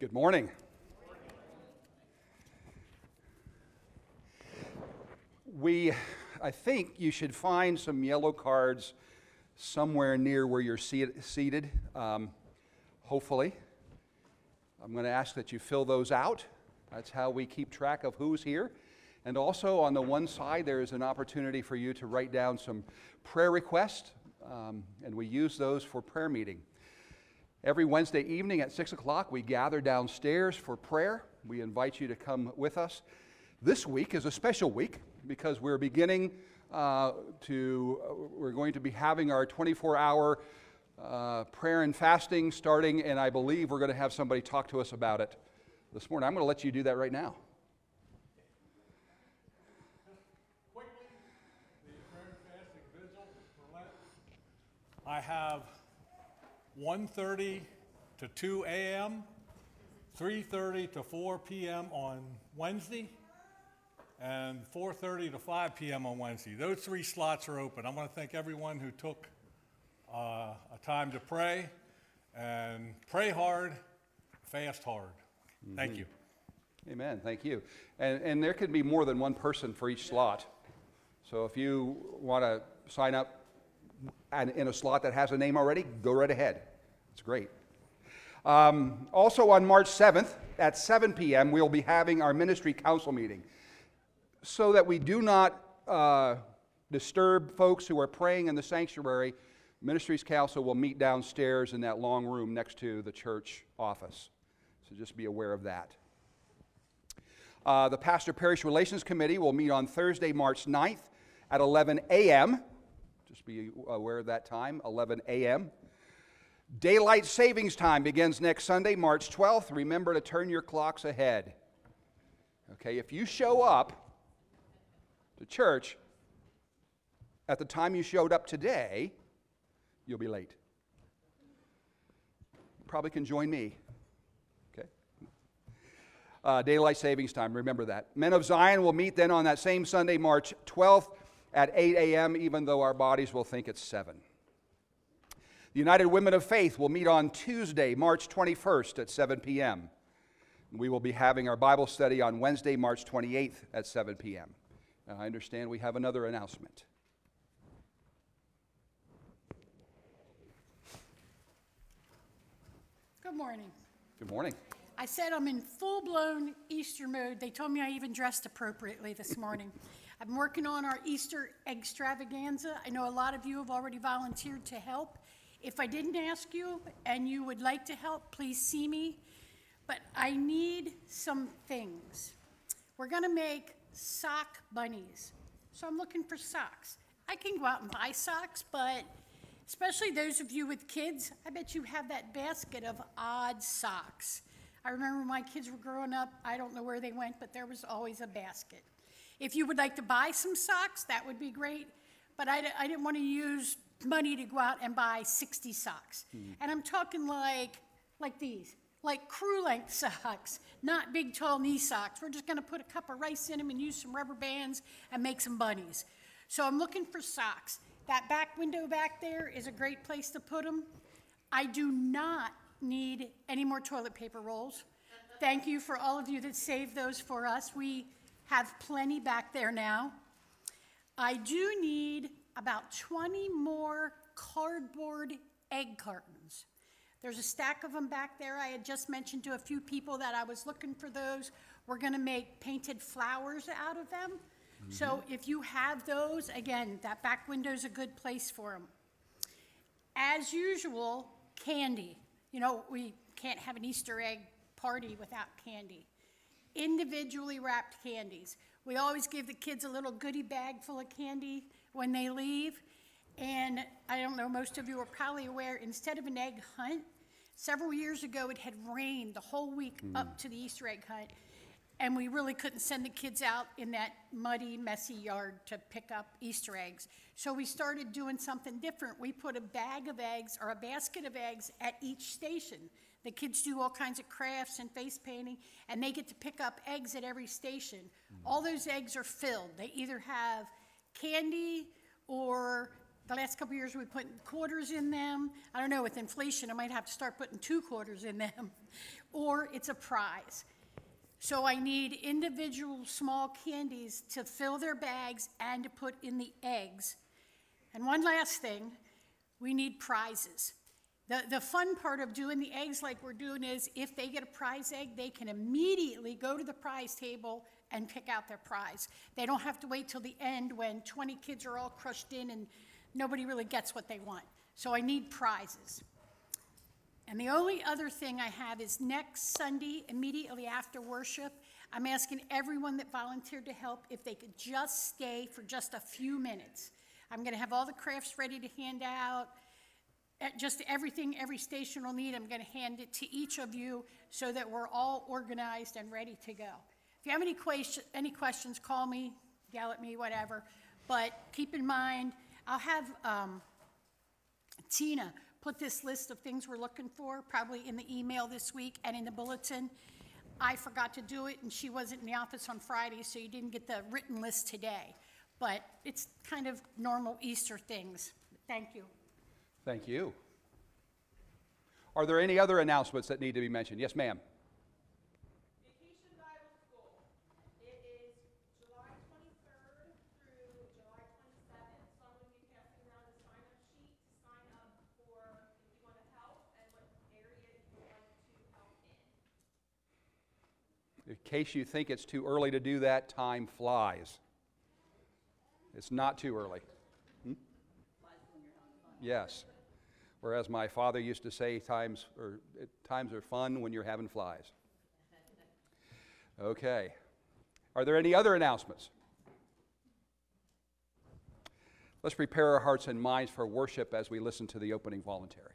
Good morning. We, I think you should find some yellow cards somewhere near where you're seat- seated, um, hopefully. I'm going to ask that you fill those out. That's how we keep track of who's here. And also, on the one side, there is an opportunity for you to write down some prayer requests, um, and we use those for prayer meeting. Every Wednesday evening at 6 o'clock, we gather downstairs for prayer. We invite you to come with us. This week is a special week because we're beginning uh, to, uh, we're going to be having our 24 hour uh, prayer and fasting starting, and I believe we're going to have somebody talk to us about it this morning. I'm going to let you do that right now. Quickly, the 1:30 to 2 a.m., 3:30 to 4 p.m. on Wednesday, and 4:30 to 5 p.m. on Wednesday. Those three slots are open. I want to thank everyone who took uh, a time to pray, and pray hard, fast hard. Thank you. Amen. Thank you. And, and there can be more than one person for each slot. So if you want to sign up and in a slot that has a name already, go right ahead. It's great. Um, also on March 7th at 7 p.m., we'll be having our ministry council meeting. So that we do not uh, disturb folks who are praying in the sanctuary, Ministries Council will meet downstairs in that long room next to the church office. So just be aware of that. Uh, the Pastor Parish Relations Committee will meet on Thursday, March 9th at 11 a.m. Just be aware of that time, 11 a.m. Daylight savings time begins next Sunday, March 12th. Remember to turn your clocks ahead. Okay, if you show up to church at the time you showed up today, you'll be late. Probably can join me. Okay? Uh, daylight savings time, remember that. Men of Zion will meet then on that same Sunday, March 12th at 8 a.m., even though our bodies will think it's 7. The United Women of Faith will meet on Tuesday, March 21st at 7 p.m. We will be having our Bible study on Wednesday, March 28th at 7 p.m. I understand we have another announcement. Good morning. Good morning. I said I'm in full blown Easter mode. They told me I even dressed appropriately this morning. I'm working on our Easter extravaganza. I know a lot of you have already volunteered to help. If I didn't ask you and you would like to help, please see me. But I need some things. We're going to make sock bunnies. So I'm looking for socks. I can go out and buy socks, but especially those of you with kids, I bet you have that basket of odd socks. I remember my kids were growing up, I don't know where they went, but there was always a basket. If you would like to buy some socks, that would be great, but I, I didn't want to use money to go out and buy 60 socks. Hmm. And I'm talking like, like these, like crew length socks, not big tall knee socks. We're just going to put a cup of rice in them and use some rubber bands and make some bunnies. So I'm looking for socks. That back window back there is a great place to put them. I do not need any more toilet paper rolls. Thank you for all of you that saved those for us. We have plenty back there now. I do need about 20 more cardboard egg cartons. There's a stack of them back there. I had just mentioned to a few people that I was looking for those. We're going to make painted flowers out of them. So mm-hmm. if you have those, again, that back window is a good place for them. As usual, candy. You know, we can't have an Easter egg party without candy. Individually wrapped candies. We always give the kids a little goodie bag full of candy when they leave. And I don't know, most of you are probably aware, instead of an egg hunt, several years ago it had rained the whole week hmm. up to the Easter egg hunt. And we really couldn't send the kids out in that muddy, messy yard to pick up Easter eggs. So we started doing something different. We put a bag of eggs or a basket of eggs at each station. The kids do all kinds of crafts and face painting, and they get to pick up eggs at every station. Hmm. All those eggs are filled. They either have candy or The last couple years, we put quarters in them. I don't know, with inflation, I might have to start putting two quarters in them. Or it's a prize. So I need individual small candies to fill their bags and to put in the eggs. And one last thing, we need prizes. The, the fun part of doing the eggs like we're doing is if they get a prize egg, they can immediately go to the prize table and pick out their prize. They don't have to wait till the end when 20 kids are all crushed in and nobody really gets what they want. So I need prizes. And the only other thing I have is next Sunday, immediately after worship, I'm asking everyone that volunteered to help if they could just stay for just a few minutes. I'm going to have all the crafts ready to hand out, just everything every station will need. I'm going to hand it to each of you so that we're all organized and ready to go. If you have any any questions, call me, yell at me, whatever. But keep in mind, I'll have um, Tina put this list of things we're looking for, probably in the email this week and in the bulletin. I forgot to do it, and she wasn't in the office on Friday, so you didn't get the written list today. But it's kind of normal Easter things. Thank you. Thank you. Are there any other announcements that need to be mentioned? Yes, ma'am. Vacation Bible School. It is July twenty-third through July twenty-seventh, so I'm be passing around sign-up sheet sign up for if you wanna help and what area you would to help in. In case you think it's too early to do that, time flies. It's not too early. Hmm? Yes. Whereas my father used to say, times, or, times are fun when you're having flies. Okay. Are there any other announcements? Let's prepare our hearts and minds for worship as we listen to the opening voluntary.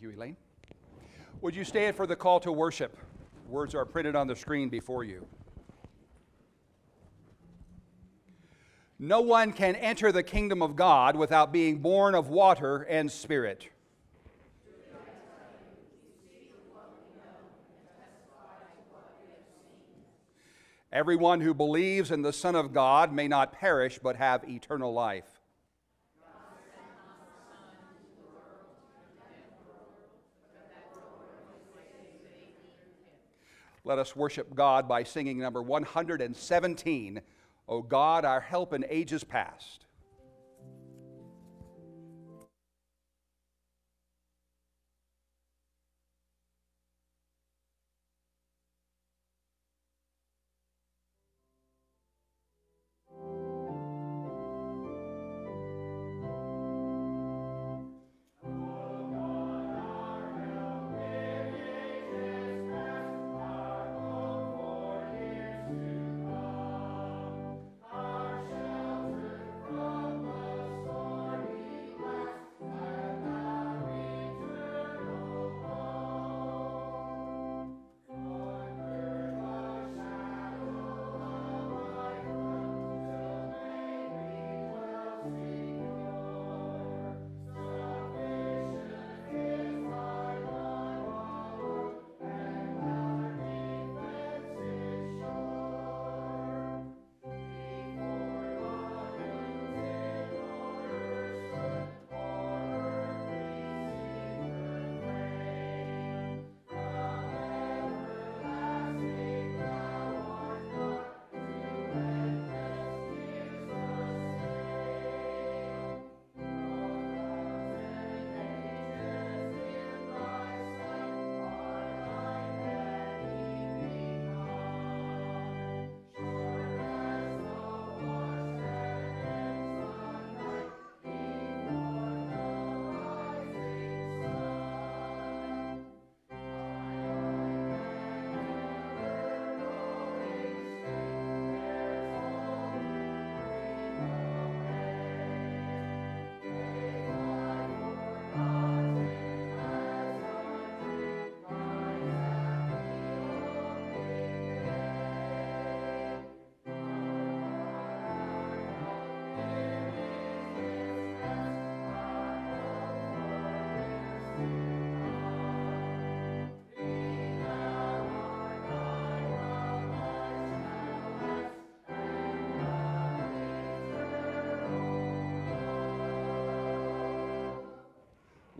Thank you, Elaine. Would you stand for the call to worship? Words are printed on the screen before you. No one can enter the kingdom of God without being born of water and spirit. Everyone who believes in the Son of God may not perish but have eternal life. Let us worship God by singing number 117, O God, our help in ages past.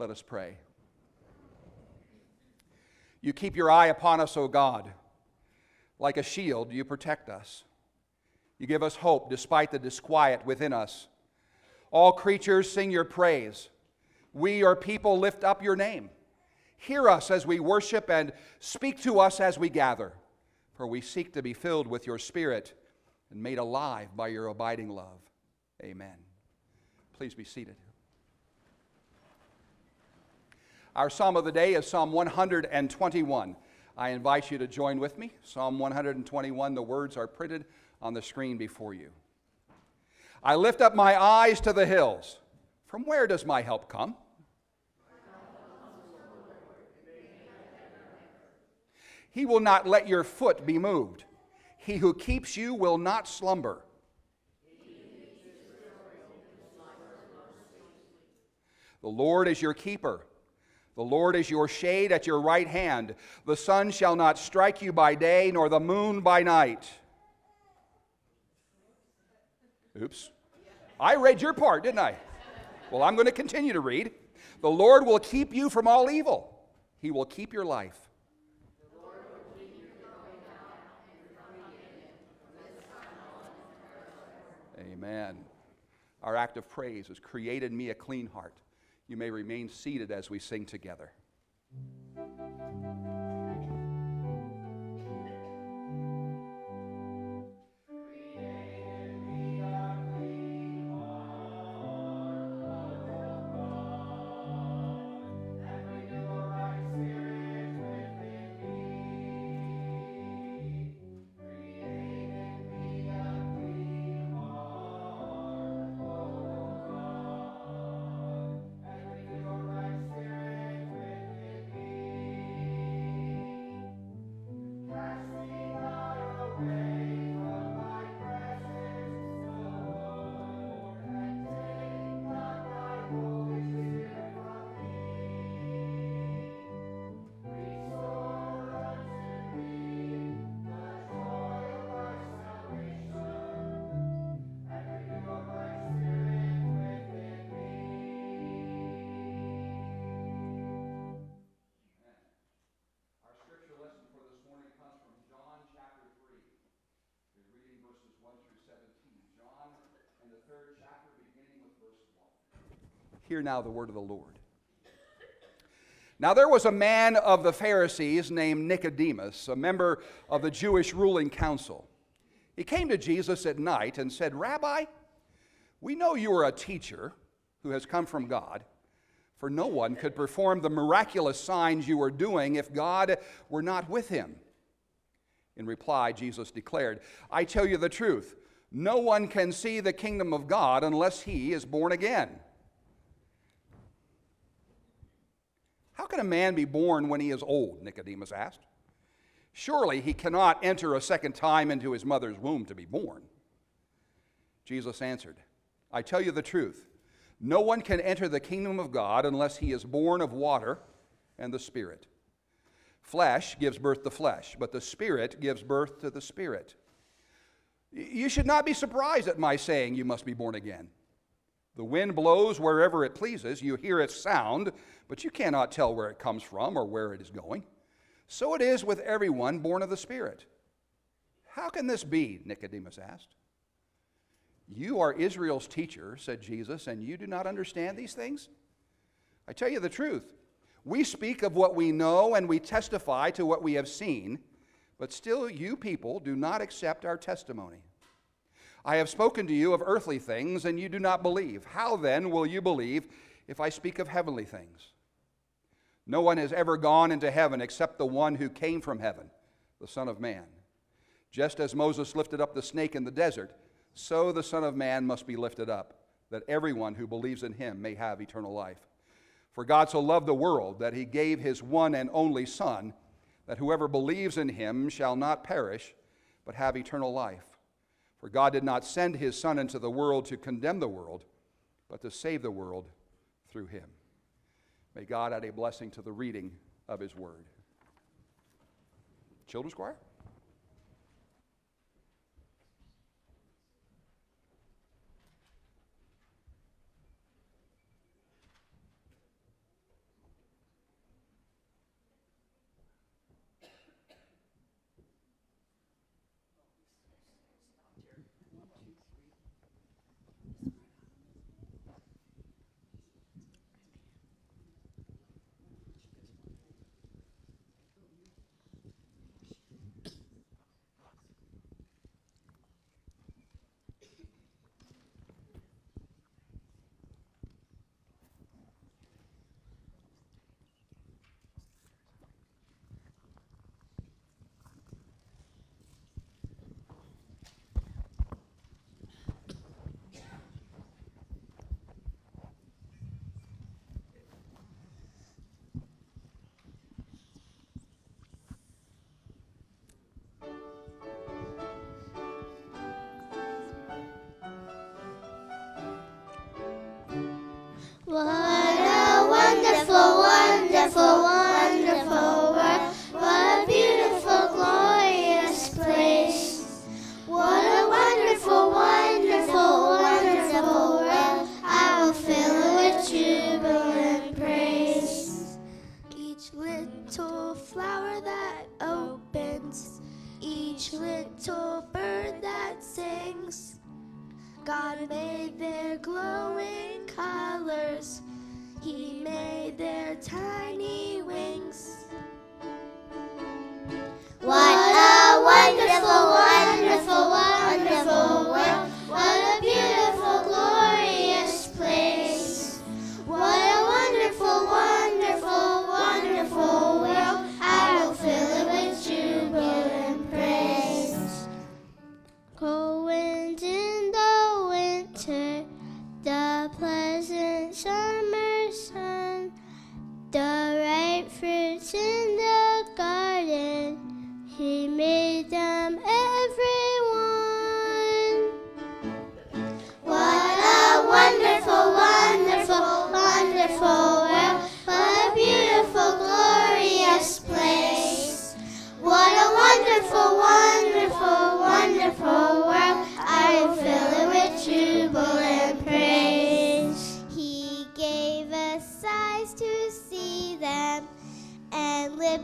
Let us pray. You keep your eye upon us, O God. Like a shield, you protect us. You give us hope despite the disquiet within us. All creatures sing your praise. We, your people, lift up your name. Hear us as we worship and speak to us as we gather, for we seek to be filled with your Spirit and made alive by your abiding love. Amen. Please be seated. Our psalm of the day is Psalm 121. I invite you to join with me. Psalm 121, the words are printed on the screen before you. I lift up my eyes to the hills. From where does my help come? He will not let your foot be moved. He who keeps you will not slumber. The Lord is your keeper. The Lord is your shade at your right hand. The sun shall not strike you by day, nor the moon by night. Oops. I read your part, didn't I? Well, I'm going to continue to read. The Lord will keep you from all evil, He will keep your life. Amen. Our act of praise has created me a clean heart. You may remain seated as we sing together. Hear now the word of the Lord. Now there was a man of the Pharisees named Nicodemus, a member of the Jewish ruling council. He came to Jesus at night and said, Rabbi, we know you are a teacher who has come from God, for no one could perform the miraculous signs you are doing if God were not with him. In reply, Jesus declared, I tell you the truth, no one can see the kingdom of God unless he is born again. How can a man be born when he is old? Nicodemus asked. Surely he cannot enter a second time into his mother's womb to be born. Jesus answered, I tell you the truth. No one can enter the kingdom of God unless he is born of water and the Spirit. Flesh gives birth to flesh, but the Spirit gives birth to the Spirit. You should not be surprised at my saying you must be born again. The wind blows wherever it pleases. You hear its sound, but you cannot tell where it comes from or where it is going. So it is with everyone born of the Spirit. How can this be? Nicodemus asked. You are Israel's teacher, said Jesus, and you do not understand these things? I tell you the truth. We speak of what we know and we testify to what we have seen, but still you people do not accept our testimony. I have spoken to you of earthly things, and you do not believe. How then will you believe if I speak of heavenly things? No one has ever gone into heaven except the one who came from heaven, the Son of Man. Just as Moses lifted up the snake in the desert, so the Son of Man must be lifted up, that everyone who believes in him may have eternal life. For God so loved the world that he gave his one and only Son, that whoever believes in him shall not perish, but have eternal life. For God did not send his Son into the world to condemn the world, but to save the world through him. May God add a blessing to the reading of his word. Children's choir?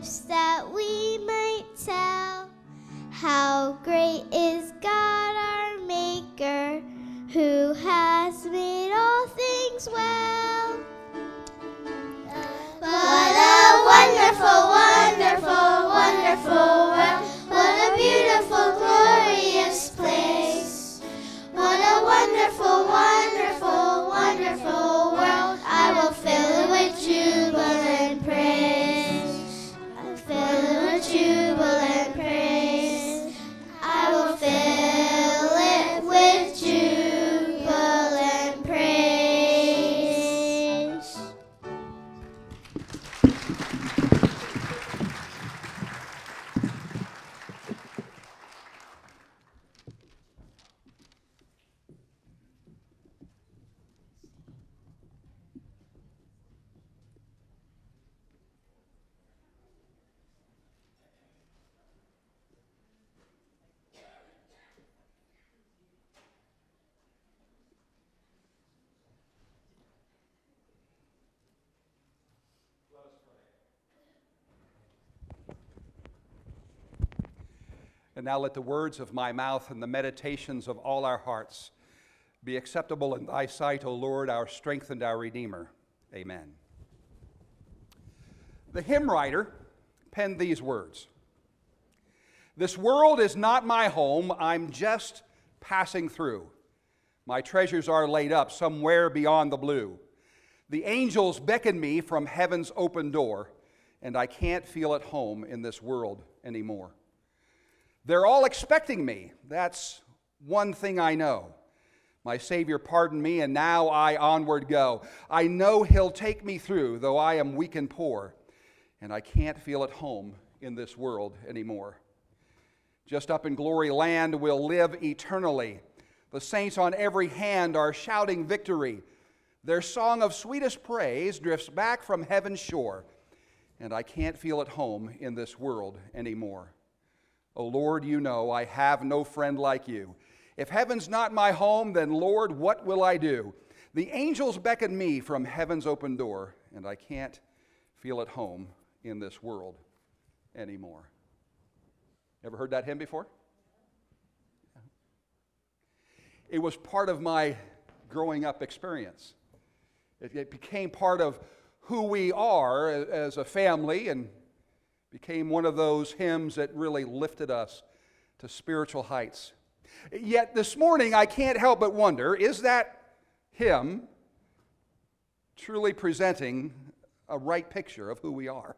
And And now let the words of my mouth and the meditations of all our hearts be acceptable in thy sight, O Lord, our strength and our Redeemer. Amen. The hymn writer penned these words This world is not my home, I'm just passing through. My treasures are laid up somewhere beyond the blue. The angels beckon me from heaven's open door, and I can't feel at home in this world anymore. They're all expecting me. That's one thing I know. My Savior pardoned me, and now I onward go. I know He'll take me through, though I am weak and poor, and I can't feel at home in this world anymore. Just up in glory land, we'll live eternally. The saints on every hand are shouting victory. Their song of sweetest praise drifts back from heaven's shore, and I can't feel at home in this world anymore. Oh Lord, you know I have no friend like you. If heaven's not my home, then Lord, what will I do? The angels beckon me from heaven's open door, and I can't feel at home in this world anymore. Ever heard that hymn before? It was part of my growing up experience. It, it became part of who we are as a family and became one of those hymns that really lifted us to spiritual heights. Yet this morning, I can't help but wonder is that hymn truly presenting a right picture of who we are?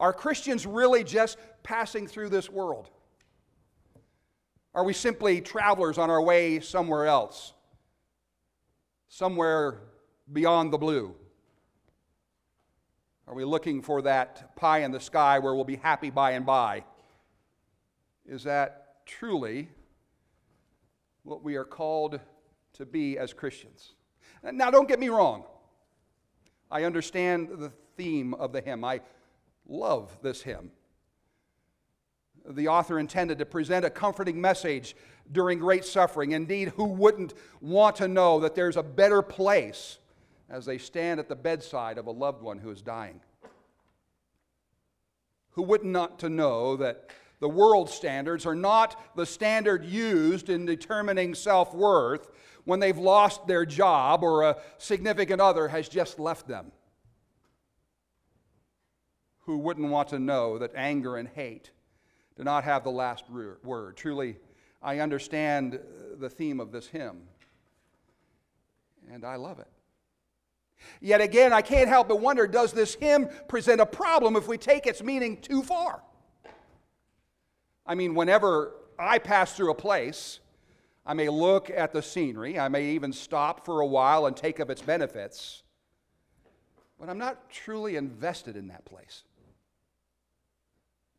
Are Christians really just passing through this world? Are we simply travelers on our way somewhere else? Somewhere beyond the blue? Are we looking for that pie in the sky where we'll be happy by and by? Is that truly what we are called to be as Christians? Now, don't get me wrong. I understand the theme of the hymn. I love this hymn. The author intended to present a comforting message during great suffering. Indeed, who wouldn't want to know that there's a better place as they stand at the bedside of a loved one who is dying? Who wouldn't want to know that the world standards are not the standard used in determining self worth when they've lost their job or a significant other has just left them? who wouldn't want to know that anger and hate do not have the last word. Truly, I understand the theme of this hymn, and I love it. Yet again, I can't help but wonder does this hymn present a problem if we take its meaning too far? I mean, whenever I pass through a place, I may look at the scenery, I may even stop for a while and take of its benefits, but I'm not truly invested in that place.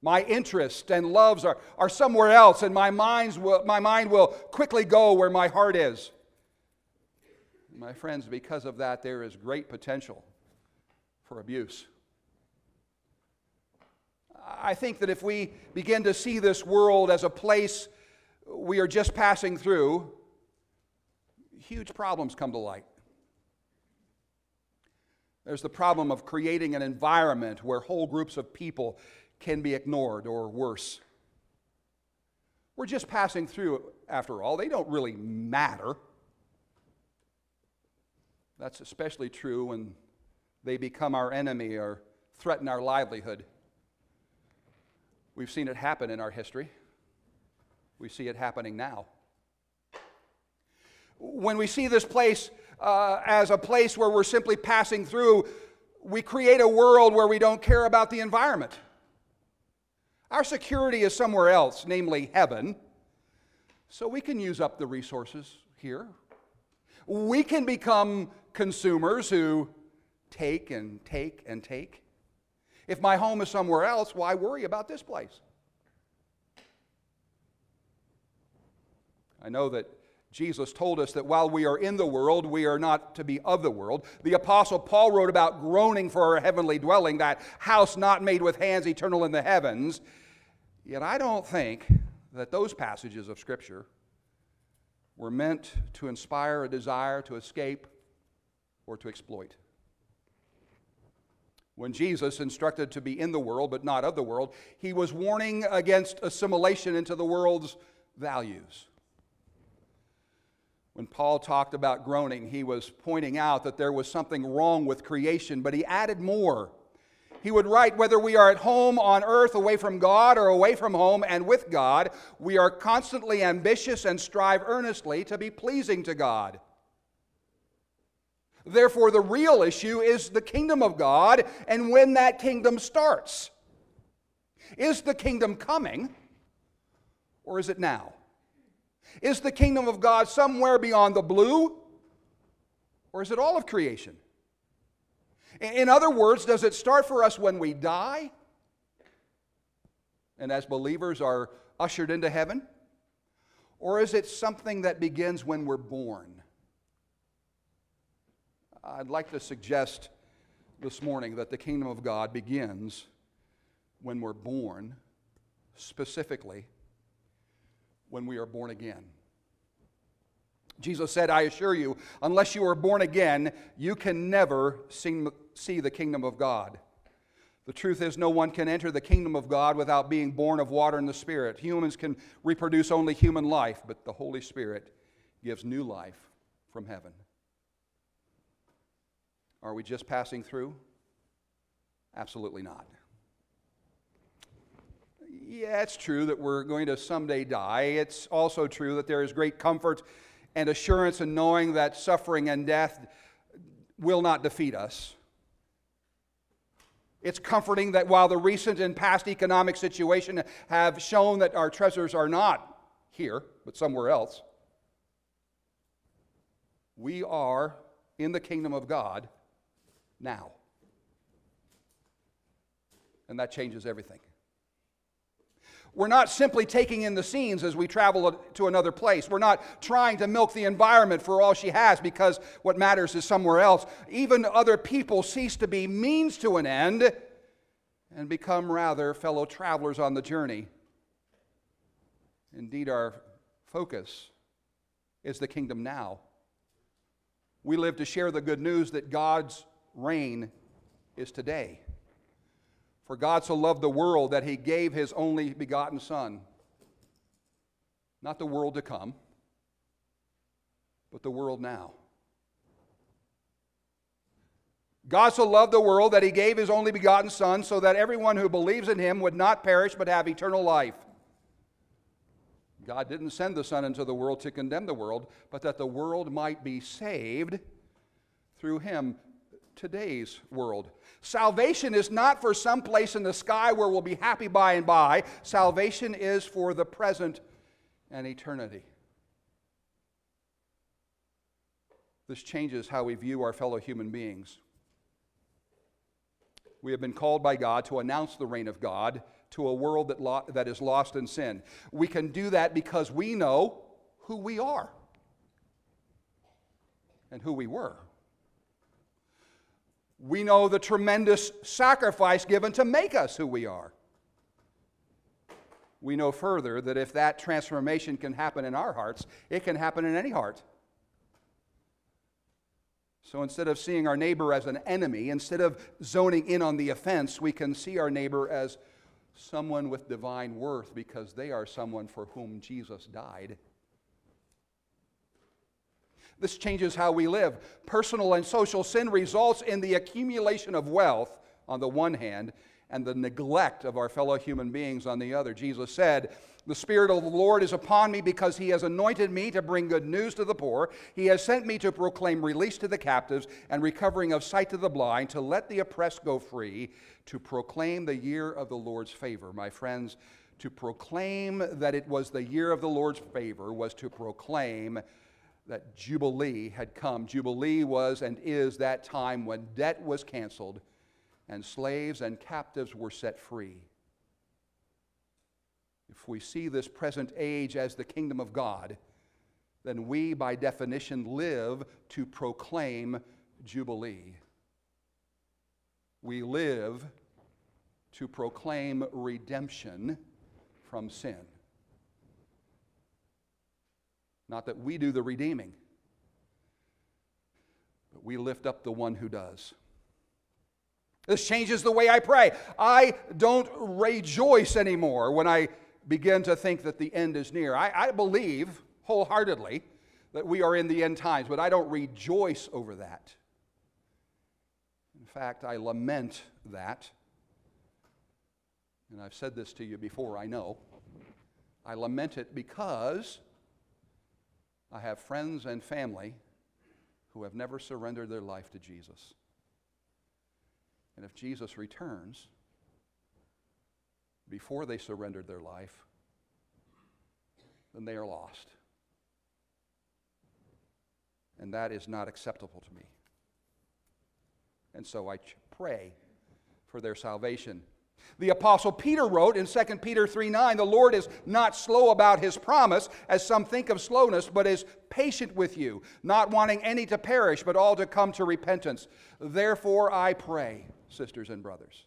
My interests and loves are, are somewhere else, and my, minds will, my mind will quickly go where my heart is. My friends, because of that, there is great potential for abuse. I think that if we begin to see this world as a place we are just passing through, huge problems come to light. There's the problem of creating an environment where whole groups of people can be ignored or worse. We're just passing through, after all. They don't really matter. That's especially true when they become our enemy or threaten our livelihood. We've seen it happen in our history. We see it happening now. When we see this place uh, as a place where we're simply passing through, we create a world where we don't care about the environment. Our security is somewhere else, namely heaven. So we can use up the resources here. We can become consumers who take and take and take. If my home is somewhere else, why worry about this place? I know that Jesus told us that while we are in the world, we are not to be of the world. The Apostle Paul wrote about groaning for our heavenly dwelling, that house not made with hands, eternal in the heavens. Yet I don't think that those passages of Scripture were meant to inspire a desire to escape or to exploit. When Jesus instructed to be in the world but not of the world, he was warning against assimilation into the world's values. When Paul talked about groaning, he was pointing out that there was something wrong with creation, but he added more. He would write whether we are at home on earth away from God or away from home and with God, we are constantly ambitious and strive earnestly to be pleasing to God. Therefore, the real issue is the kingdom of God and when that kingdom starts. Is the kingdom coming or is it now? Is the kingdom of God somewhere beyond the blue or is it all of creation? In other words, does it start for us when we die and as believers are ushered into heaven? Or is it something that begins when we're born? I'd like to suggest this morning that the kingdom of God begins when we're born, specifically when we are born again. Jesus said, I assure you, unless you are born again, you can never see, the kingdom of God. The truth is, no one can enter the kingdom of God without being born of water and the Spirit. Humans can reproduce only human life, but the Holy Spirit gives new life from heaven. Are we just passing through? Absolutely not. Yeah, it's true that we're going to someday die. It's also true that there is great comfort and assurance in knowing that suffering and death will not defeat us. It's comforting that while the recent and past economic situation have shown that our treasures are not here, but somewhere else, we are in the kingdom of God now. And that changes everything. We're not simply taking in the scenes as we travel to another place. We're not trying to milk the environment for all she has because what matters is somewhere else. Even other people cease to be means to an end and become rather fellow travelers on the journey. Indeed, our focus is the kingdom now. We live to share the good news that God's reign is today. For God so loved the world that he gave his only begotten Son. Not the world to come, but the world now. God so loved the world that he gave his only begotten Son so that everyone who believes in him would not perish but have eternal life. God didn't send the Son into the world to condemn the world, but that the world might be saved through him today's world. Salvation is not for some place in the sky where we'll be happy by and by. Salvation is for the present and eternity. This changes how we view our fellow human beings. We have been called by God to announce the reign of God to a world that, lo- that is lost in sin. We can do that because we know who we are and who we were. We know the tremendous sacrifice given to make us who we are. We know further that if that transformation can happen in our hearts, it can happen in any heart. So instead of seeing our neighbor as an enemy, instead of zoning in on the offense, we can see our neighbor as someone with divine worth because they are someone for whom Jesus died. This changes how we live. Personal and social sin results in the accumulation of wealth on the one hand and the neglect of our fellow human beings on the other. Jesus said, The Spirit of the Lord is upon me because He has anointed me to bring good news to the poor. He has sent me to proclaim release to the captives and recovering of sight to the blind, to let the oppressed go free, to proclaim the year of the Lord's favor. My friends, to proclaim that it was the year of the Lord's favor was to proclaim that Jubilee had come. Jubilee was and is that time when debt was canceled and slaves and captives were set free. If we see this present age as the kingdom of God, then we, by definition, live to proclaim Jubilee. We live to proclaim redemption from sin. Not that we do the redeeming, but we lift up the one who does. This changes the way I pray. I don't rejoice anymore when I begin to think that the end is near. I, I believe wholeheartedly that we are in the end times, but I don't rejoice over that. In fact, I lament that. And I've said this to you before, I know. I lament it because I have friends and family who have never surrendered their life to Jesus. And if Jesus returns before they surrendered their life, then they are lost. And that is not acceptable to me. And so I pray for their salvation. The apostle Peter wrote in 2 Peter 3 9, the Lord is not slow about his promise, as some think of slowness, but is patient with you, not wanting any to perish, but all to come to repentance. Therefore I pray, sisters and brothers,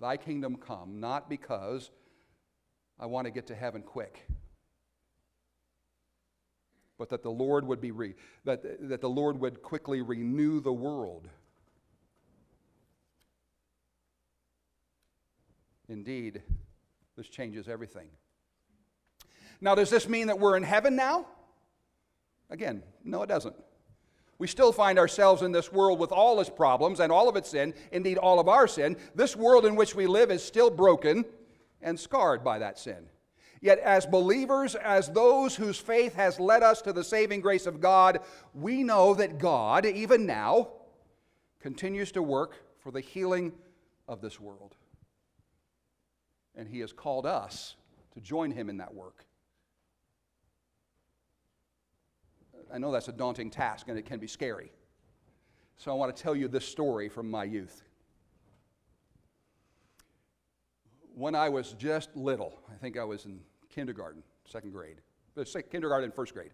thy kingdom come, not because I want to get to heaven quick, but that the Lord would be re- that, that the Lord would quickly renew the world Indeed, this changes everything. Now, does this mean that we're in heaven now? Again, no, it doesn't. We still find ourselves in this world with all its problems and all of its sin, indeed, all of our sin. This world in which we live is still broken and scarred by that sin. Yet, as believers, as those whose faith has led us to the saving grace of God, we know that God, even now, continues to work for the healing of this world and He has called us to join Him in that work. I know that's a daunting task and it can be scary. So I want to tell you this story from my youth. When I was just little, I think I was in kindergarten, second grade, kindergarten, first grade,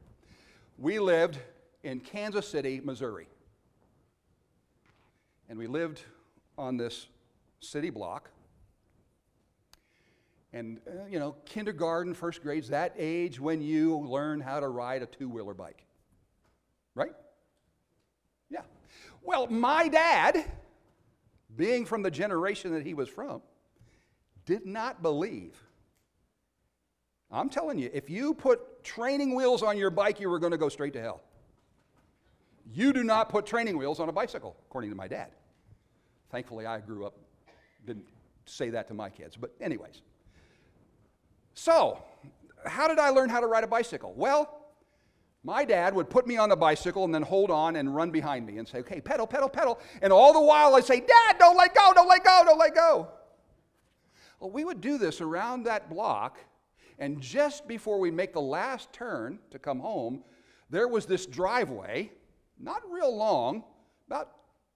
we lived in Kansas City, Missouri. And we lived on this city block and, uh, you know, kindergarten, first grade's that age when you learn how to ride a two wheeler bike. Right? Yeah. Well, my dad, being from the generation that he was from, did not believe. I'm telling you, if you put training wheels on your bike, you were going to go straight to hell. You do not put training wheels on a bicycle, according to my dad. Thankfully, I grew up, didn't say that to my kids. But, anyways. So, how did I learn how to ride a bicycle? Well, my dad would put me on the bicycle and then hold on and run behind me and say, okay, pedal, pedal, pedal. And all the while I'd say, Dad, don't let go, don't let go, don't let go. Well, we would do this around that block, and just before we make the last turn to come home, there was this driveway, not real long, about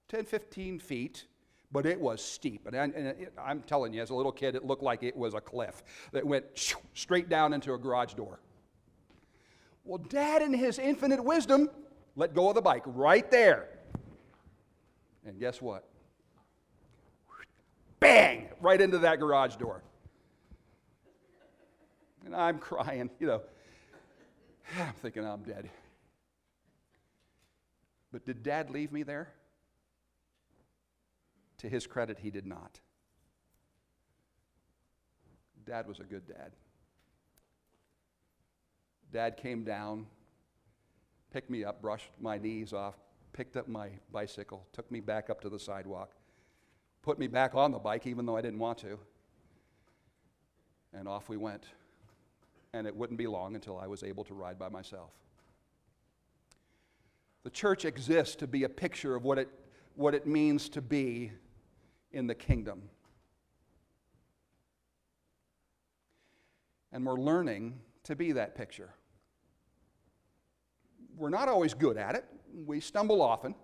10, 15 feet, but it was steep. And, I, I'm telling you, as a little kid, it looked like it was a cliff that went straight down into a garage door. Well, Dad, in his infinite wisdom, let go of the bike right there. And guess what? Bang! Right into that garage door. And I'm crying, you know. I'm thinking I'm dead. But did Dad leave me there? To his credit, he did not. Dad was a good dad. Dad came down, picked me up, brushed my knees off, picked up my bicycle, took me back up to the sidewalk, put me back on the bike, even though I didn't want to. And off we went. And it wouldn't be long until I was able to ride by myself. The church exists to be a picture of what it, what it means to be in the kingdom. And we're learning to be that picture. We're not always good at it, we stumble often.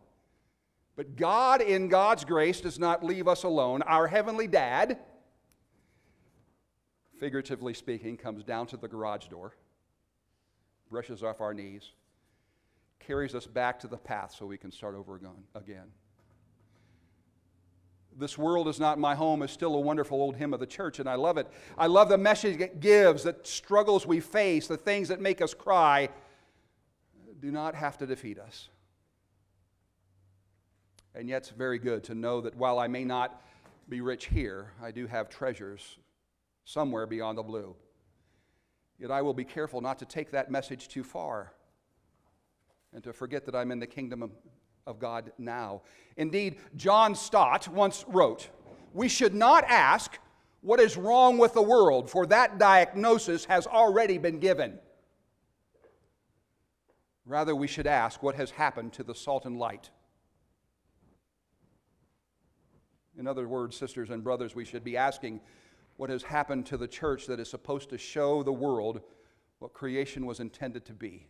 But God, in God's grace, does not leave us alone. Our heavenly dad, figuratively speaking, comes down to the garage door, brushes off our knees, carries us back to the path so we can start over again. This world is not my home is still a wonderful old hymn of the church, and I love it. I love the message it gives, the struggles we face, the things that make us cry do not have to defeat us. And yet, it's very good to know that while I may not be rich here, I do have treasures somewhere beyond the blue. Yet I will be careful not to take that message too far and to forget that I'm in the kingdom of, God now. Indeed, John Stott once wrote, We should not ask what is wrong with the world, for that diagnosis has already been given. Rather, we should ask what has happened to the salt and light. In other words, sisters and brothers, we should be asking what has happened to the church that is supposed to show the world what creation was intended to be.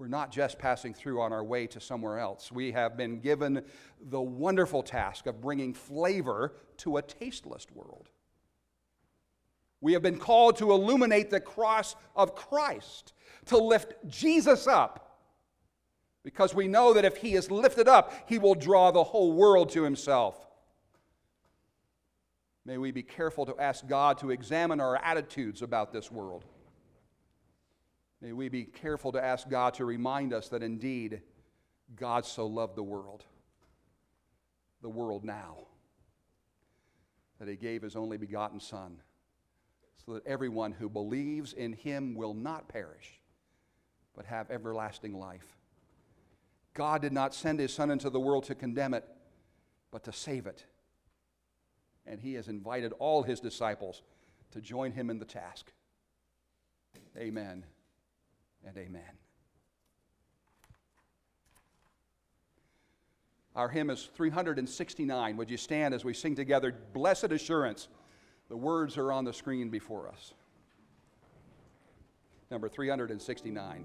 We're not just passing through on our way to somewhere else. We have been given the wonderful task of bringing flavor to a tasteless world. We have been called to illuminate the cross of Christ, to lift Jesus up, because we know that if he is lifted up, he will draw the whole world to himself. May we be careful to ask God to examine our attitudes about this world. May we be careful to ask God to remind us that indeed God so loved the world, the world now, that he gave his only begotten Son, so that everyone who believes in him will not perish, but have everlasting life. God did not send his Son into the world to condemn it, but to save it. And he has invited all his disciples to join him in the task. Amen and amen. Our hymn is 369. Would you stand as we sing together, Blessed Assurance? The words are on the screen before us. Number 369.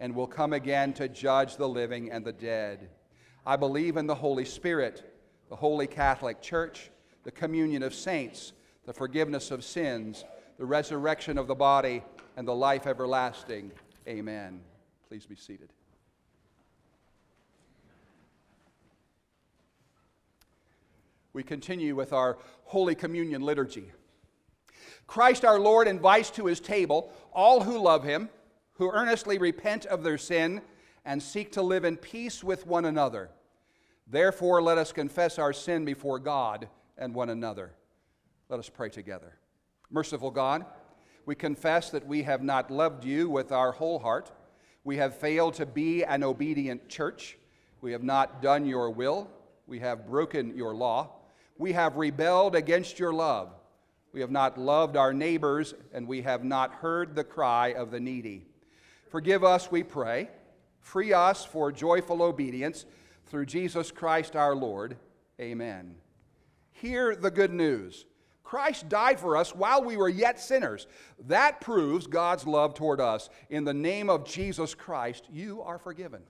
and will come again to judge the living and the dead. I believe in the Holy Spirit, the Holy Catholic Church, the communion of saints, the forgiveness of sins, the resurrection of the body, and the life everlasting. Amen. Please be seated. we continue with our Holy Communion liturgy. Christ our Lord invites to his table all who love him, who earnestly repent of their sin, and seek to live in peace with one another. Therefore, let us confess our sin before God and one another. Let us pray together. Merciful God, we confess that we have not loved you with our whole heart. We have failed to be an obedient church. We have not done your will. We have broken your law. We have rebelled against your love. We have not loved our neighbors, and we have not heard the cry of the needy. Forgive us, we pray. Free us for joyful obedience through Jesus Christ our Lord. Amen. Hear the good news. Christ died for us while we were yet sinners. That proves God's love toward us. In the name of Jesus Christ, you are forgiven.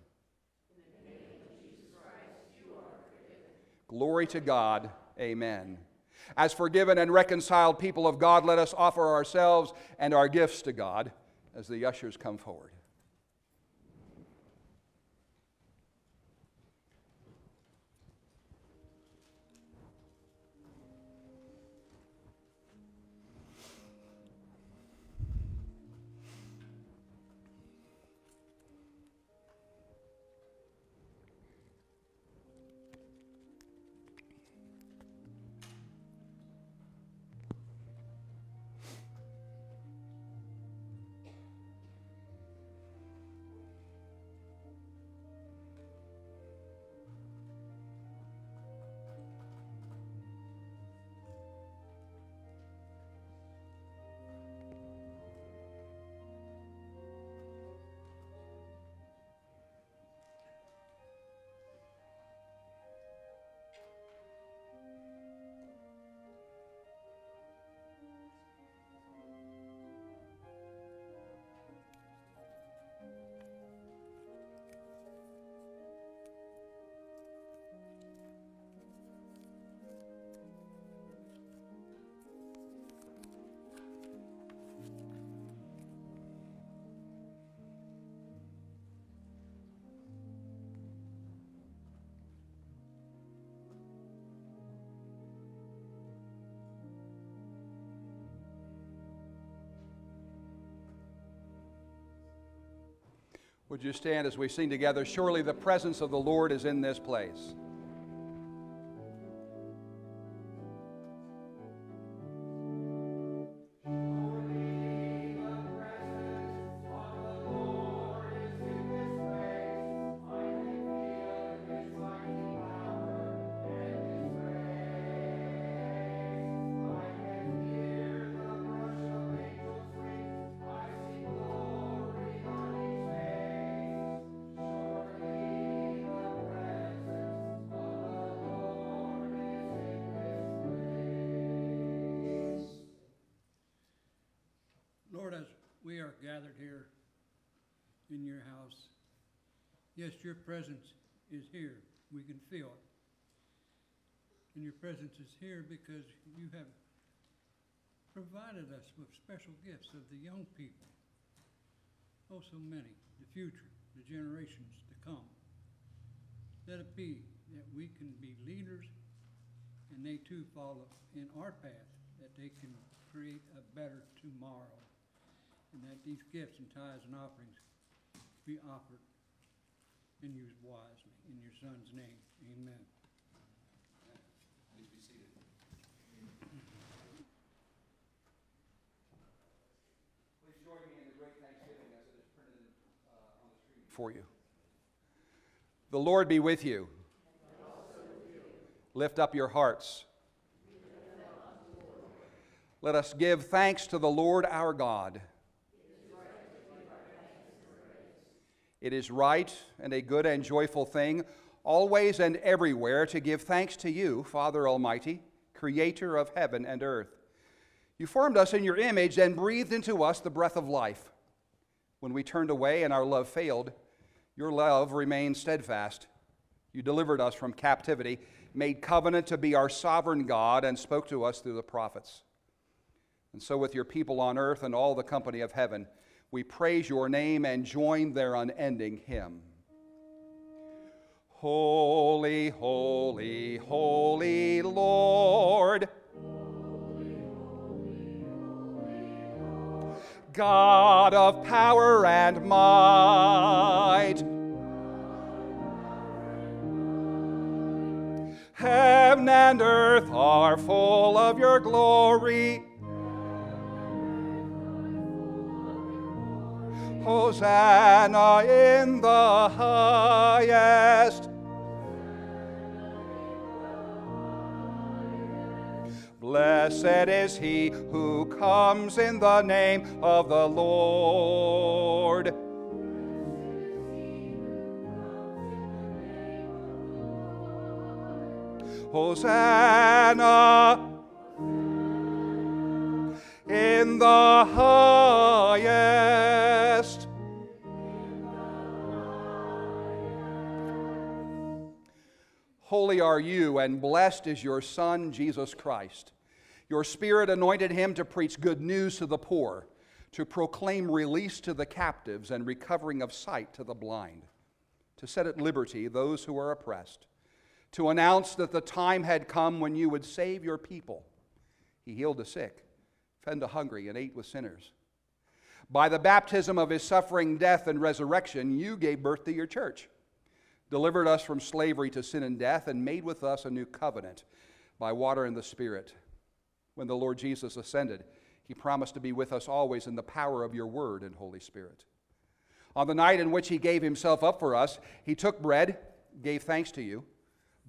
Glory to God. Amen. As forgiven and reconciled people of God, let us offer ourselves and our gifts to God as the ushers come forward. Would you stand as we sing together? Surely the presence of the Lord is in this place. Your presence is here. We can feel it. And your presence is here because you have provided us with special gifts of the young people. Oh, so many, the future, the generations to come. Let it be that we can be leaders and they too follow in our path, that they can create a better tomorrow. And that these gifts and tithes and offerings be offered and used wisely. In your son's name, amen. Please be seated. Please join me in the great thanksgiving as it is printed uh, on the screen for you. The Lord be with you. Lift up your hearts. Let us give thanks to the Lord our God. It is right and a good and joyful thing, always and everywhere, to give thanks to you, Father Almighty, Creator of heaven and earth. You formed us in your image and breathed into us the breath of life. When we turned away and our love failed, your love remained steadfast. You delivered us from captivity, made covenant to be our sovereign God, and spoke to us through the prophets. And so, with your people on earth and all the company of heaven, we praise your name and join their unending hymn. Holy, holy, holy Lord. God of power and might. Heaven and earth are full of your glory. Hosanna in the highest. Blessed is he who comes in the name of the Lord. Hosanna in the highest. Holy are you, and blessed is your Son, Jesus Christ. Your Spirit anointed him to preach good news to the poor, to proclaim release to the captives and recovering of sight to the blind, to set at liberty those who are oppressed, to announce that the time had come when you would save your people. He healed the sick, fed the hungry, and ate with sinners. By the baptism of his suffering, death, and resurrection, you gave birth to your church delivered us from slavery to sin and death, and made with us a new covenant by water and the Spirit. When the Lord Jesus ascended, he promised to be with us always in the power of your word and Holy Spirit. On the night in which he gave himself up for us, he took bread, gave thanks to you,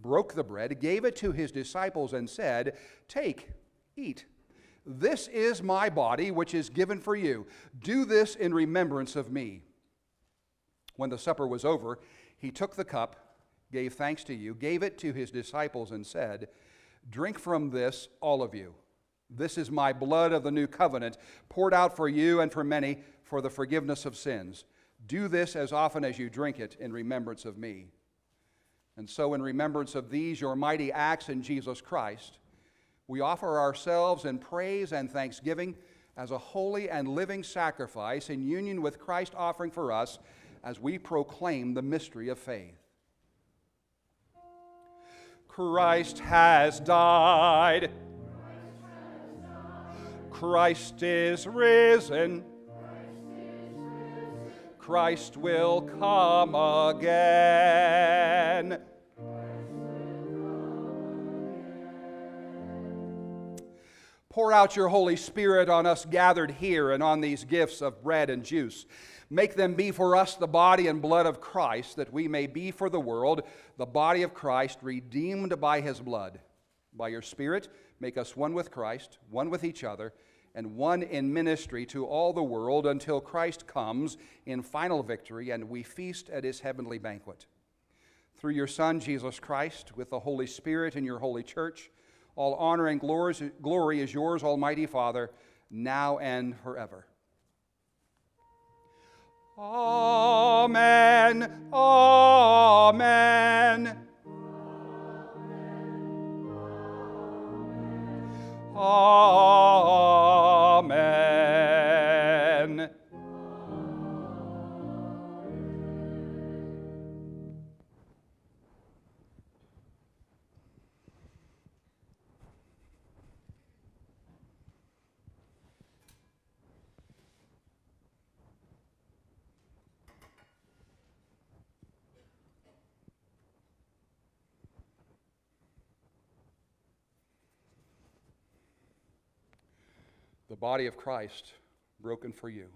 broke the bread, gave it to his disciples, and said, Take, eat. This is my body, which is given for you. Do this in remembrance of me. When the supper was over, he took the cup, gave thanks to you, gave it to his disciples, and said, Drink from this, all of you. This is my blood of the new covenant, poured out for you and for many for the forgiveness of sins. Do this as often as you drink it in remembrance of me. And so, in remembrance of these, your mighty acts in Jesus Christ, we offer ourselves in praise and thanksgiving as a holy and living sacrifice in union with Christ offering for us as we proclaim the mystery of faith. Christ has died. Christ is risen. Christ will come again. Pour out your Holy Spirit on us gathered here and on these gifts of bread and juice. Make them be for us the body and blood of Christ, that we may be for the world the body of Christ, redeemed by his blood. By your Spirit, make us one with Christ, one with each other, and one in ministry to all the world until Christ comes in final victory and we feast at his heavenly banquet. Through your Son, Jesus Christ, with the Holy Spirit in your holy church, all honor and glory is yours, Almighty Father, now and forever. Amen. Amen. Body of Christ broken for you.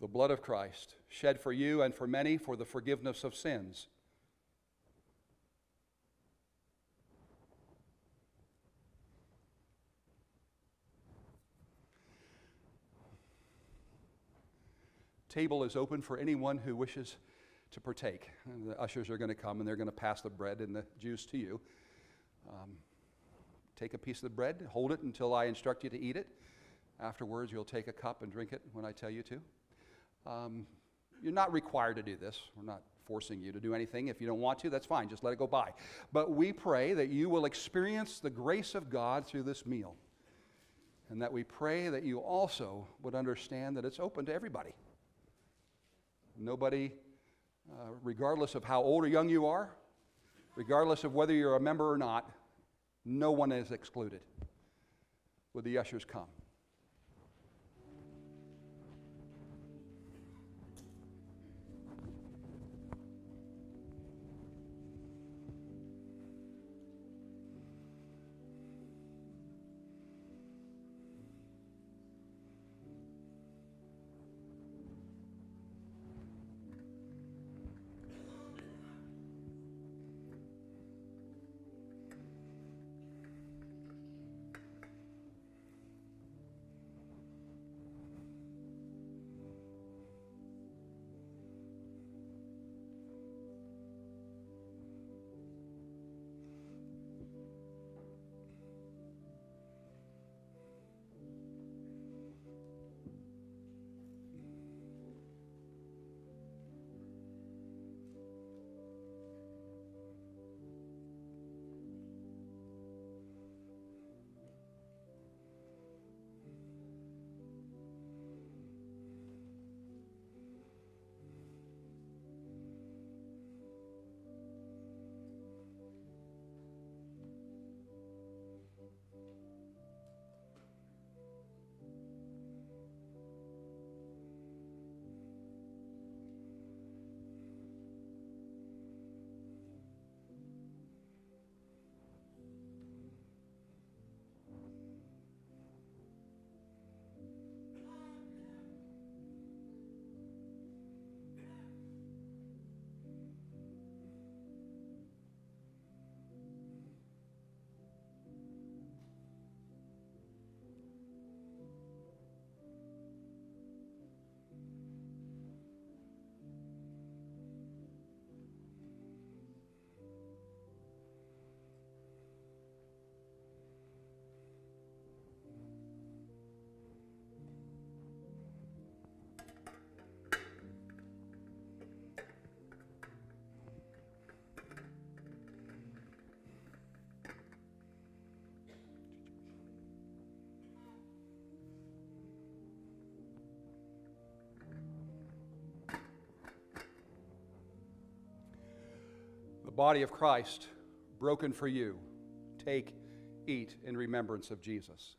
The blood of Christ, shed for you and for many for the forgiveness of sins. Table is open for anyone who wishes to partake. And the ushers are going to come and they're going to pass the bread and the juice to you. Um, take a piece of the bread, hold it until I instruct you to eat it. Afterwards, you'll take a cup and drink it when I tell you to. Um, you're not required to do this. We're not forcing you to do anything. If you don't want to, that's fine, just let it go by. But we pray that you will experience the grace of God through this meal. And that we pray that you also would understand that it's open to everybody. Nobody, uh, regardless of how old or young you are, regardless of whether you're a member or not, no one is excluded. Would the ushers come? The body of Christ, broken for you. Take, eat in remembrance of Jesus.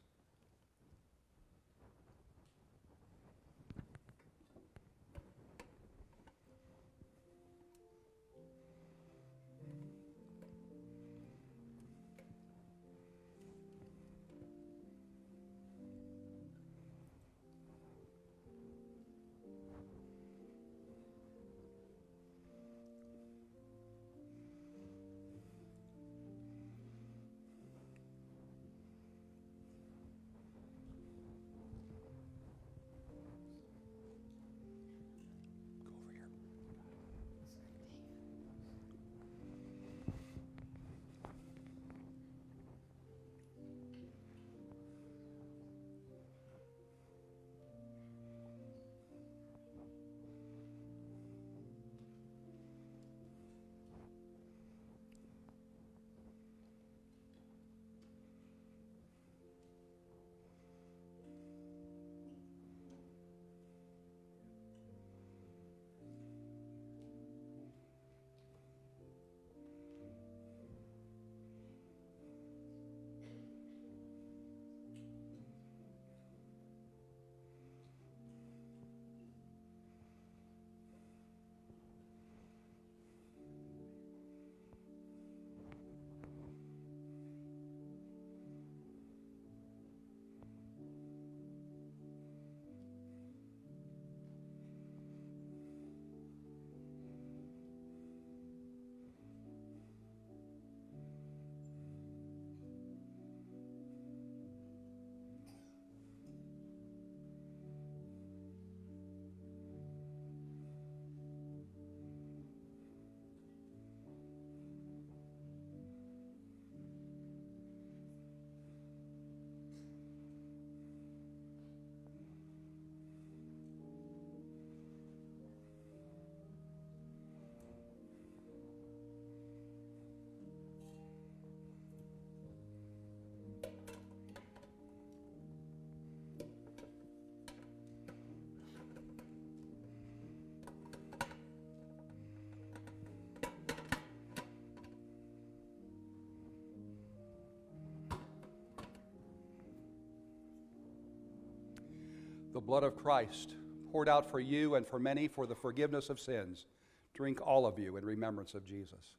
The blood of Christ, poured out for you and for many for the forgiveness of sins. Drink all of you in remembrance of Jesus.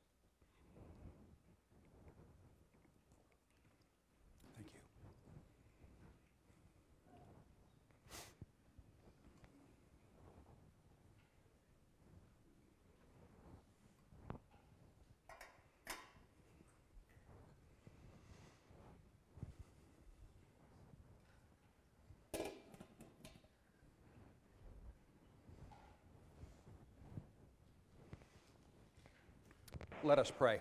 Let us pray.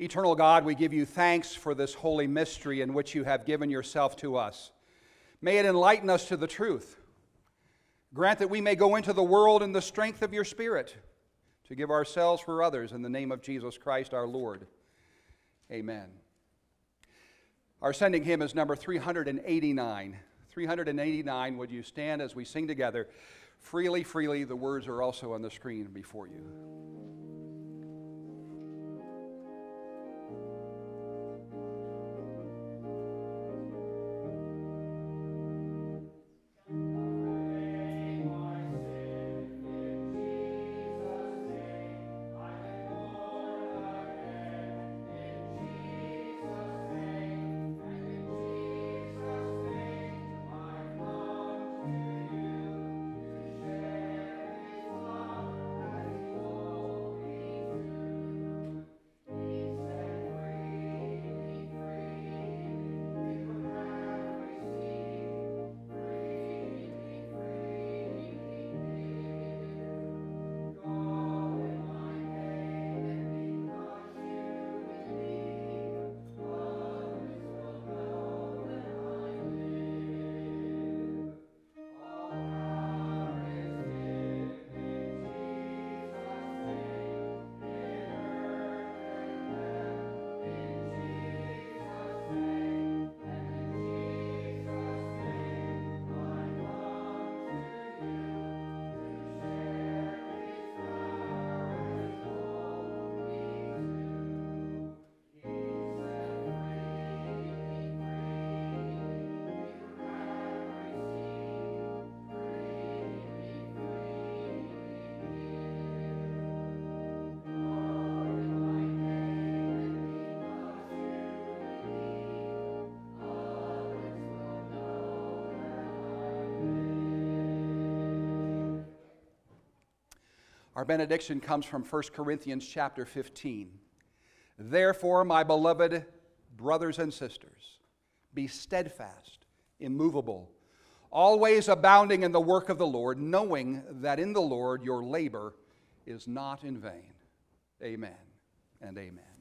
Eternal God, we give you thanks for this holy mystery in which you have given yourself to us. May it enlighten us to the truth. Grant that we may go into the world in the strength of your Spirit to give ourselves for others in the name of Jesus Christ our Lord. Amen. Our sending hymn is number 389. 389, would you stand as we sing together? Freely, freely, the words are also on the screen before you. Our benediction comes from 1 Corinthians chapter 15. Therefore, my beloved brothers and sisters, be steadfast, immovable, always abounding in the work of the Lord, knowing that in the Lord your labor is not in vain. Amen and amen.